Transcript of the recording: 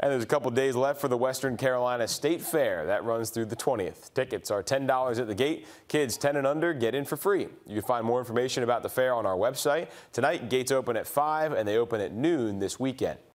And there's a couple days left for the Western Carolina State Fair. That runs through the 20th. Tickets are $10 at the gate. Kids 10 and under get in for free. You can find more information about the fair on our website. Tonight, gates open at 5 and they open at noon this weekend.